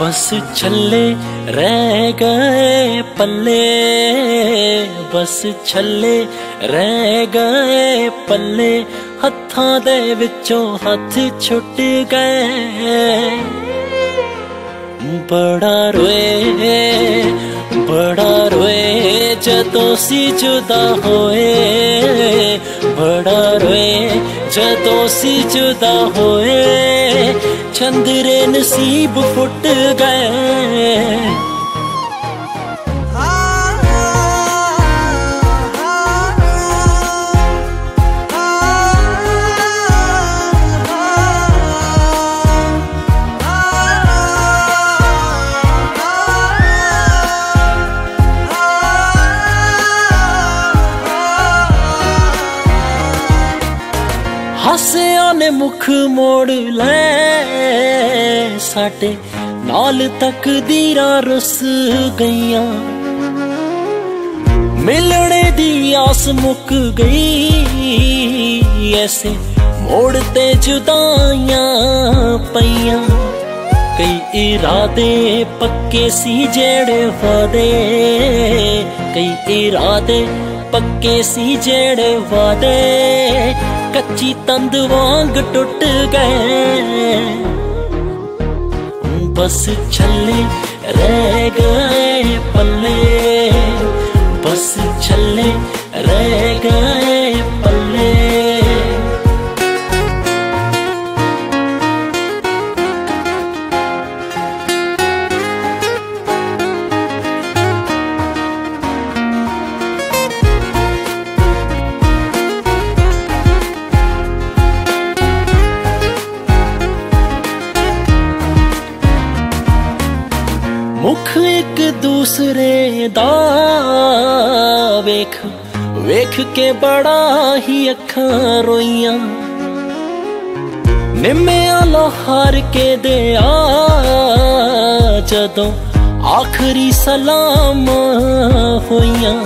बस छले रह गए पल्ले बस छले रह गए पल्ले। ਹੱਥਾਂ ਦੇ ਵਿੱਚੋਂ ਹੱਥ ਛੁੱਟ ਗਏ। ਬੜਾ ਰੋਏ ਬੜਾ ਰੋਏ ਜਦੋਂ ਸੀ ਜੁਦਾ ਹੋਏ। ਬੜਾ ਰੋਏ ਜਦੋਂ ਸੀ ਜੁਦਾ ਹੋਏ। ਚੰਦਰੇ ਨਸੀਬ ਫੁੱਟ ਗਏ। ਨੇ ਮੁਖ ਮੋੜ ਲੈ ਸਾਡੇ ਨਾਲ ਤਕਦੀਰਾਂ ਰਸ ਗਈਆਂ। ਮਿਲਣੇ ਦੀ ਆਸ ਮੁੱਕ ਗਈ, ਐਸੇ ਮੋੜ ਤੇ ਜੁਦਾਈਆਂ ਪਈਆਂ। ਕਈ ਇਰਾਦੇ ਪੱਕੇ ਸੀ ਜਿਹੜੇ ਵਾਦੇ ਕਈ ਇਰਾਦੇ ਪੱਕੇ ਸੀ ਜਿਹੜੇ ਵਾਦੇ ਕੱਚੀ ਤੰਦ ਵਾਂਗ ਟੁੱਟ ਗਏ। ਬਸ ਛੱਲੇ ਰਹਿ ਗਏ। ਮੁਖ ਇੱਕ ਦੂਸਰੇ ਦਾ ਵੇਖ ਵੇਖ ਕੇ ਬੜਾ ਹੀ ਅੱਖਾਂ ਰੋਈਆਂ। ਨਿੰਮਿਆਂ ਲੋਹਾਰ ਕੇ ਦਿਆ, ਜਦੋਂ ਆਖਰੀ ਸਲਾਮ ਹੋਈਆਂ।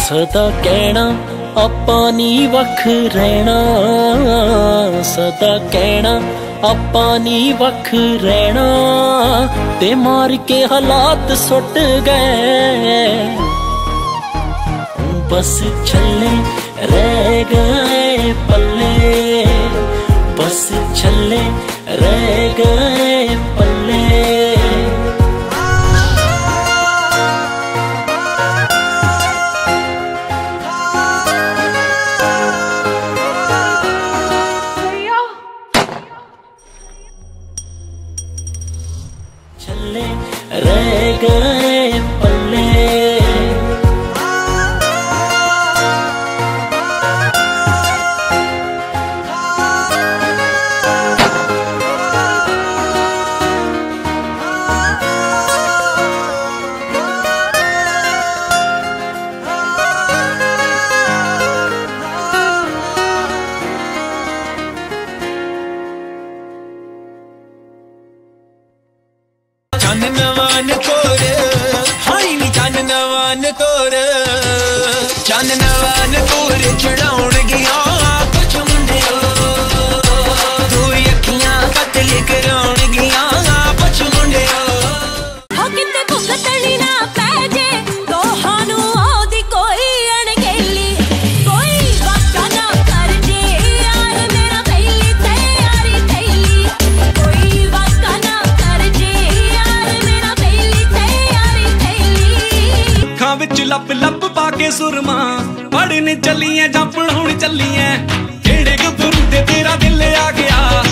ਸਦਾ ਕਹਿਣਾ, ਆਪਾਂ ਨੀ ਵੱਖ ਰਹਿਣਾ, ਸਦਾ ਕਹਿਣਾ ਆਪਾਂ ਨੀ ਵੱਖ ਰਹਿਣਾ ਤੇ ਮਾਰ ਕੇ ਹਾਲਾਤ ਸੁੱਟ ਗਏ। ਬਸ ਛੱਲੇ ਰਹਿ ਗਏ ਪੱਲੇ, ਬਸ ਛੱਲੇ ਰਹਿ ਗਏ ਛੱਲੇ ਰਹਿ ਚੰਨ ਨਵਾਨ ਕੋਰ ਹਾਈ ਨੀ ਚੰਨ ਨਵਾਨ ਤੋਰ। ਚੰਨ ਨਵਾਨ ਕੋਰ ਚੜਾਉਣ ਗਿਆ। ਅੱਖਾਂ ਵਿੱਚ ਲੱਪ ਲੱਪ ਪਾ ਕੇ ਸੁਰਮਾ। ਪੜਨ ਚੱਲੀਆਂ ਜਾਂ ਪੜਾਉਣ ਚੱਲੀਆਂ। ਕਿਹੜੇ ਗੱਭਰੂ ਤੇ ਤੇਰਾ ਦਿਲ ਆ ਗਿਆ?